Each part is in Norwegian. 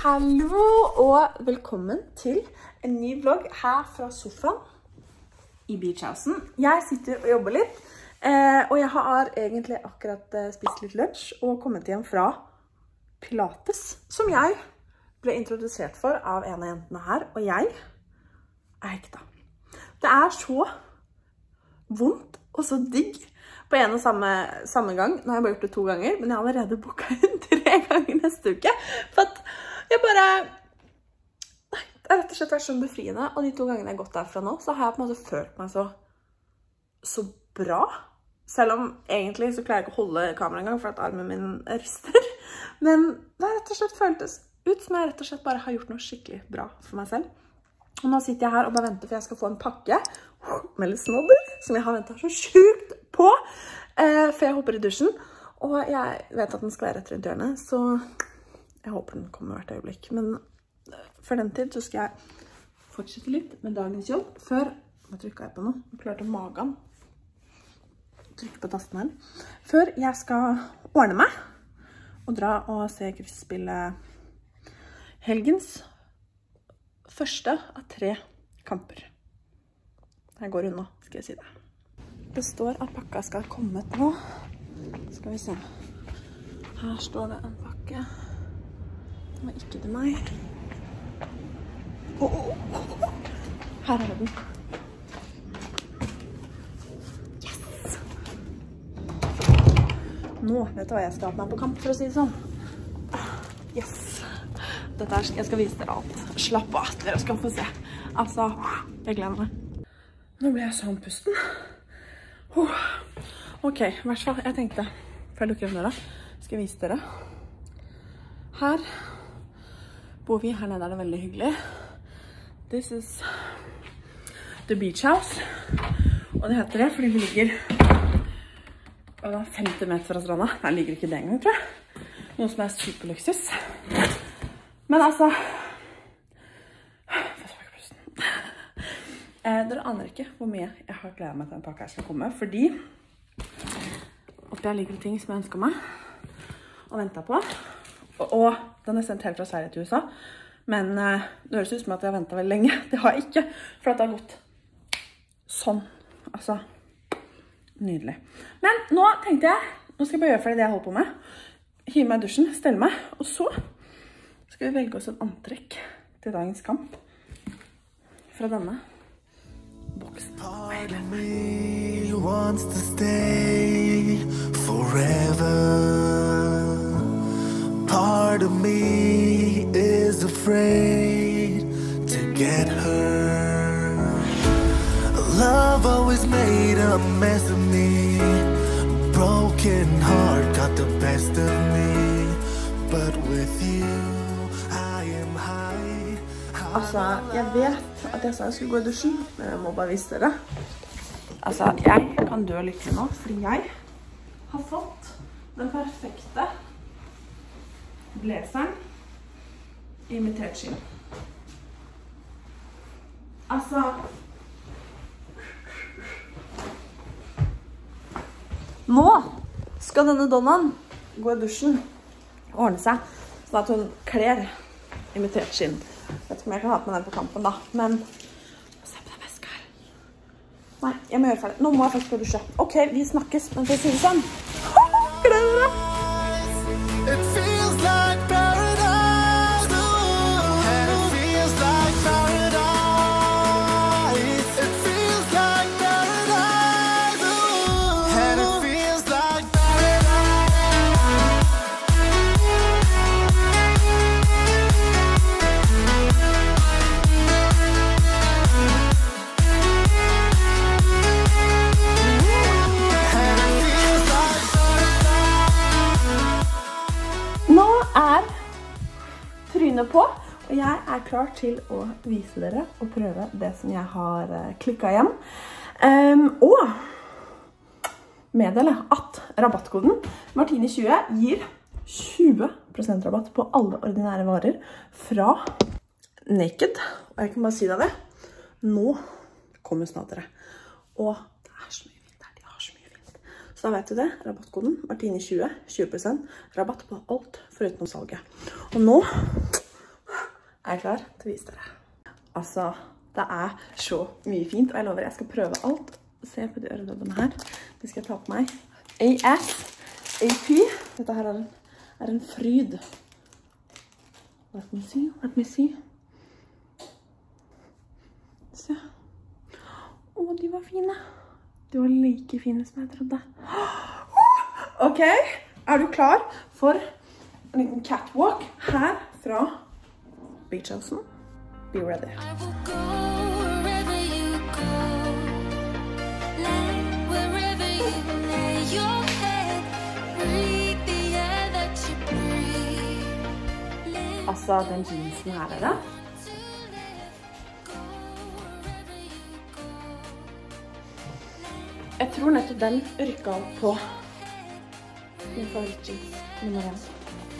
Hallo og velkommen til en ny vlogg her fra sofaen i Beachhousen. Jeg sitter og jobber litt, eh, og jeg har egentlig akkurat eh, spist litt lunsj og kommet hjem fra Pilates, som jeg ble introdusert for av en av jentene her, og jeg er hekta. Det er så vondt og så digg på en og samme, gang. Nå har jeg bare gjort det to ganger, men jeg har allerede boket inn tre ganger neste uke. For at jeg bare Nei, det har rett og slett vært så befriende. Og de to gangene jeg har gått derfra nå, så har jeg på en måte følt meg så, så bra. Selv om egentlig så klarer jeg ikke å holde kameraet engang for at armen min rister. Men det har rett og slett føltes ut som jeg rett og slett bare har gjort noe skikkelig bra for meg selv. Og nå sitter jeg her og bare venter for jeg skal få en pakke med litt snodder, som jeg har ventet så sjukt på, eh, før jeg hopper i dusjen. Og jeg vet at den skal være rett rundt hjørnet, så jeg håper den kommer hvert øyeblikk. Men eh, for den tid så skal jeg fortsette litt med dagens jobb. Før, Nå trykket jeg på nå? Jeg klarte magen. Trykke på tasten her. Før jeg skal ordne meg og dra og se kryssspillet helgens første av tre kamper. Jeg går unna, skal jeg si det. Det står at pakka skal komme nå. Skal vi se. Her står det en pakke. Det var ikke til meg. Oh, oh, oh. Her er den. Yes! Nå vet du hva jeg skal ha på meg på kamp, for å si det sånn. Yes! Dette er, jeg skal vise dere alt. Slapp av, dere skal få se. Altså, jeg gleder meg. Nå ble jeg sånn pusten. Oh. Ok, i hvert fall, jeg tenkte, før jeg lukker døra, skal jeg vise dere. Her bor vi, her nede er det veldig hyggelig. This is the beach house. Og det heter det fordi vi ligger og da, 50 meter fra stranda. Nei, ligger ikke det engang, tror jeg. Noe som er superluksus. Men altså eh, Dere aner ikke hvor mye jeg har gledet meg til den pakka her skal komme, fordi oppi her ligger ting som jeg ønsker meg og vente på. Og, og den er sendt helt fra Sverige til USA. Men eh, det høres ut som at jeg har ventet veldig lenge. Det har jeg ikke, for det har gått sånn. Altså, nydelig. Men nå tenkte jeg, nå skal jeg bare gjøre ferdig det jeg holder på med. Hive meg i dusjen, stelle meg, og så skal vi velge oss en antrekk til dagens kamp fra denne boksen. Part of me wants to stay forever. Me is afraid to get hurt. Love always made a mess of me. Broken heart got the best of me. But with you, I am high. Altså, jeg vet at jeg sa jeg skulle gå i dusjen, men jeg må bare kan har fått den blazeren imitert skinn. Altså... Nå skal denne donnaen gå i dusjen og ordne seg, sånn at hun kler imitert skinn. Vet ikke om jeg kan ha på meg den på kampen, da. Men se på den veska her. Nei, jeg må gjøre ferdig. Nå må jeg faktisk gå og dusje. OK, vi snakkes, men for å si det sånn trynet på, og jeg er klar til å vise dere og prøve det som jeg har klikka klikket igjen. Um, og meddele at rabattkoden Martini20 gir 20% rabatt på alle ordinære varer fra Naked. Og jeg kan bare si deg det. Nå kommer snart dere. Og det er så mye fint her. De har så mye fint. Så da vet du det. Rabattkoden Martini20. 20% rabatt på alt foruten salget. Og nå er jeg klar til å vise dere. Altså, det er så mye fint, og jeg lover jeg skal prøve alt. Se på de øredobbene her. De skal jeg ta på meg. AS, AP. Dette her er er en fryd. Let me see, let me see. Se. Å, de var fine. De var like fine som jeg trodde. Ok, er du klar for en liten catwalk her fra beach olsun. Be ready. أصلا نجي نسمع على رأ Jeg tror nettopp den rykka opp på min favorittjeans nummer én.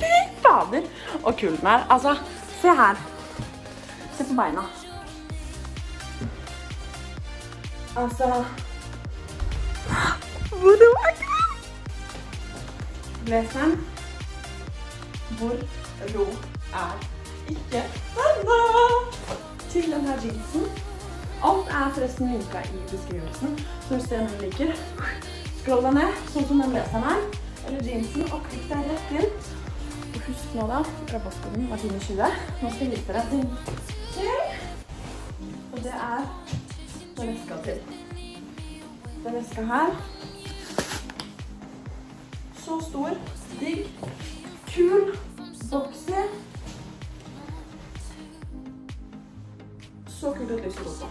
Fy fader, og kul den. Altså, se her. Se på beina. Altså Hvor er den? Blazeren. Hvor rå er ikke denne? Til denne jeansen. Alt er forresten linka i beskrivelsen, så hvis det er du liker, skroll deg ned, sånn som den leseren her, eller jeansen, og klikk deg rett inn. Husk nå da, rabattkoden Martine20. Nå skal jeg vise dere en til. Og det er den veska til. Den veska her. Så stor, digg, kul, boxy. Så kult at lyst til å gå på.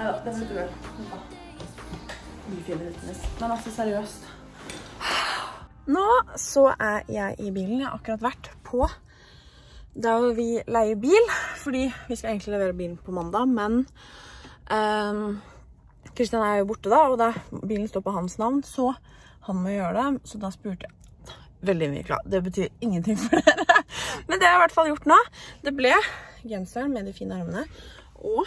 Ja, det vet du vel. Da. Mye finere utenriks. Men altså, seriøst. Nå så er jeg i bilen. Jeg har akkurat vært på hvor vi leier bil, fordi vi skal egentlig levere bilen på mandag, men ehm, Kristian er jo borte da, og da bilen står på hans navn, så han må gjøre det. Så da spurte jeg veldig mye klart. Det betyr ingenting for dere. Men det har jeg i hvert fall gjort nå. Det ble genseren med de fine armene, og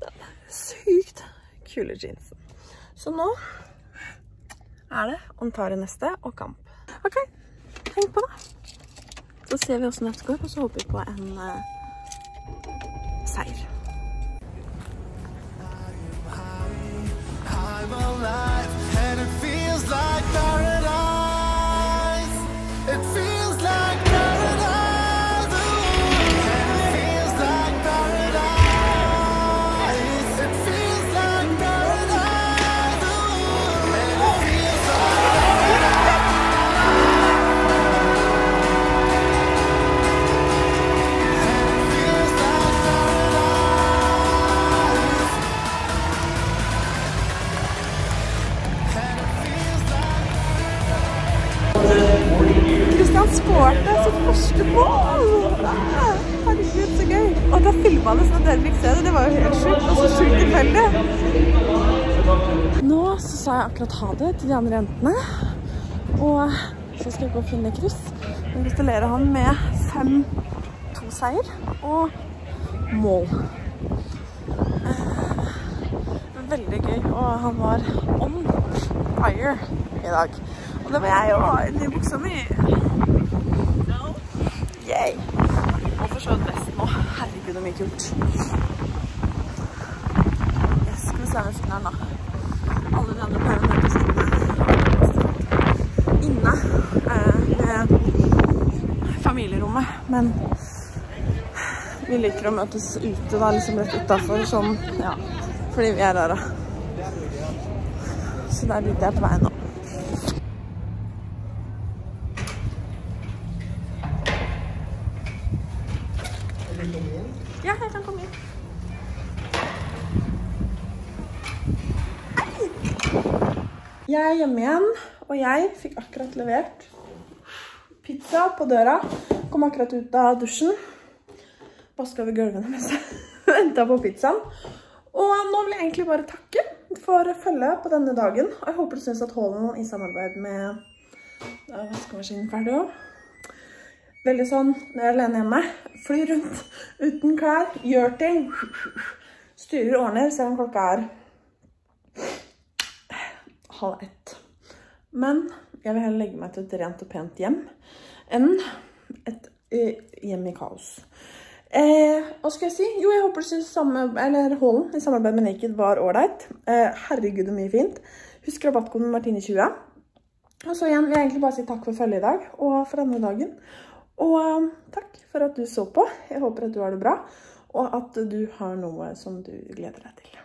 den sykt kule jeansen. Så nå er det Ontare neste og kamp. Ok, tenk på det. Så ser vi hvordan dette går, og så håper vi på en eh, seier. Kristian skårte sitt første mål! Herregud, så gøy. Og da filma det sånn at dere fikk se det. Det var jo helt sjukt. Og så sjukt tilfeldig. Nå så sa jeg akkurat ha det til de andre jentene. Og så skal jeg gå og finne Chris. Jeg gratulerer han med 5-2-seier og mål. Eh, Veldig gøy, og han var on fire i dag. Og det var jeg jo i ny buksa mi. Yay! Og for så vidt vesten nå. Herregud, det er mye kult. Jeg skal vi se vesten her da. Alle de andre pleier å møtes inne. Inne eh, familierommet, men vi liker å møtes ute da, liksom rett utenfor, sånn, ja, fordi vi er rare. Så det er litt jeg på vei nå. Ja, jeg kan komme inn. Hei! Jeg er hjemme igjen, og jeg fikk akkurat levert pizza på døra. Kom akkurat ut av dusjen. Vaska over gulvene mens jeg venta på pizzaen. Og nå vil jeg egentlig bare takke for følget på denne dagen. Og jeg håper du syns at hålen i samarbeid med vaskemaskinen ferdig også. Veldig sånn når jeg er alene hjemme. Fly rundt uten klær, gjør ting. Styrer og ordner, selv om klokka er halv ett. Men jeg vil heller legge meg til et rent og pent hjem enn et eh, hjem i kaos. Eh, hva skal jeg si? Jo, jeg håper du synes hålen i samarbeid med Naked var ålreit. Eh, herregud, er mye fint. Husk rabattkoden Martine20. Og så igjen vil jeg egentlig bare si takk for følget i dag, og for denne dagen. Og eh, takk for at du så på. Jeg håper at du har det bra, og at du har noe som du gleder deg til.